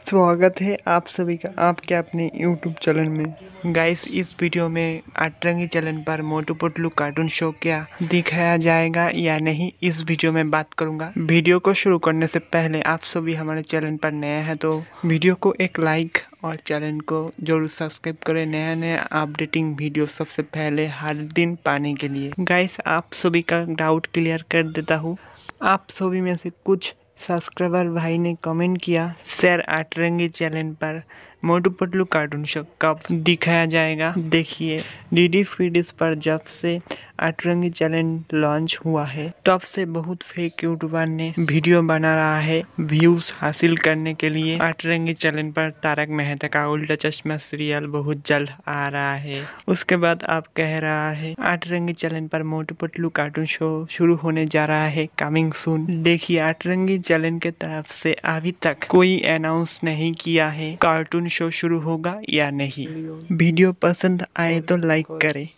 स्वागत है आप सभी का आपके अपने YouTube चैनल में। गाइस इस वीडियो में अटरंगी चैनल पर मोटू पतलू कार्टून शो क्या दिखाया जाएगा या नहीं, इस वीडियो में बात करूँगा। वीडियो को शुरू करने से पहले आप सभी हमारे चैनल पर नए हैं तो वीडियो को एक लाइक और चैनल को ज़रूर सब्सक्राइब करें। नया नया अपडेटिंग वीडियो सबसे पहले हर दिन पाने के लिए। गाइस आप सभी का डाउट क्लियर कर देता हूँ। आप सभी में से कुछ सब्सक्राइबर भाई ने कमेंट किया शेयर अटरंगी चैनल पर। मोटू पटलू कार्टून शो कब दिखाया जाएगा? देखिए डी डी फीडिस पर जब से अटरंगी चैनल लॉन्च हुआ है, तब से बहुत फेक यूट्यूबर ने वीडियो बना रहा है व्यूज़ हासिल करने के लिए। अटरंगी चैनल पर तारक मेहता का उल्टा चश्मा सीरियल बहुत जल्द आ रहा है। उसके बाद आप कह रहा है अटरंगी चैनल पर मोटू पटलू कार्टून शो शुरू होने जा रहा है कमिंग सुन देखिए अटरंगी चैनल के तरफ़ से अभी तक कोई अनाउंस नहीं किया है कार्टून शो शुरू होगा या नहीं? वीडियो पसंद आए तो लाइक करें।